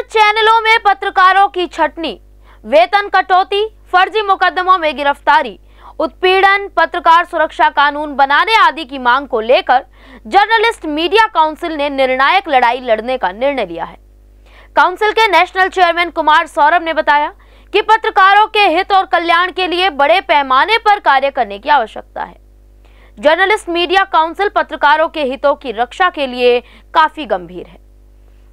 और चैनलों में पत्रकारों की छटनी। वेतन कटौती, फर्जी मुकदमों में गिरफ्तारी, उत्पीड़न, पत्रकार सुरक्षा कानून बनाने आदि की मांग को लेकर जर्नलिस्ट मीडिया काउंसिल ने निर्णायक लड़ाई लड़ने का निर्णय लिया है। काउंसिल के नेशनल चेयरमैन कुमार सौरभ ने बताया कि पत्रकारों के हित और कल्याण के लिए बड़े पैमाने पर कार्य करने की आवश्यकता है। जर्नलिस्ट मीडिया काउंसिल पत्रकारों के हितों की रक्षा के लिए काफ़ी गंभीर है।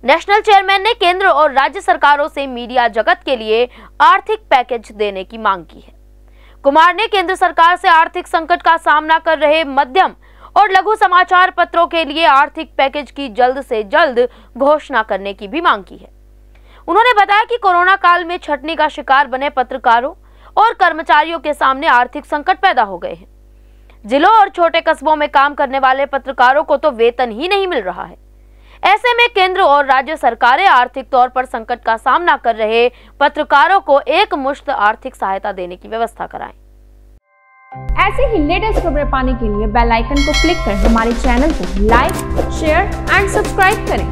नेशनल चेयरमैन ने केंद्र और राज्य सरकारों से मीडिया जगत के लिए आर्थिक पैकेज देने की मांग की है। कुमार ने केंद्र सरकार से आर्थिक संकट का सामना कर रहे मध्यम और लघु समाचार पत्रों के लिए आर्थिक पैकेज की जल्द से जल्द घोषणा करने की भी मांग की है। उन्होंने बताया कि कोरोना काल में छटनी का शिकार बने पत्रकारों और कर्मचारियों के सामने आर्थिक संकट पैदा हो गए हैं। जिलों और छोटे कस्बों में काम करने वाले पत्रकारों को तो वेतन ही नहीं मिल रहा है। ऐसे में केंद्र और राज्य सरकारें आर्थिक तौर पर संकट का सामना कर रहे पत्रकारों को एक मुश्त आर्थिक सहायता देने की व्यवस्था कराएँ। ऐसे ही लेटेस्ट खबरें पाने के लिए बेल आइकन को क्लिक कर हमारे चैनल को लाइक शेयर एंड सब्सक्राइब करें।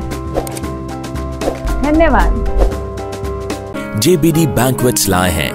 धन्यवाद। JBD Banquets lie हैं।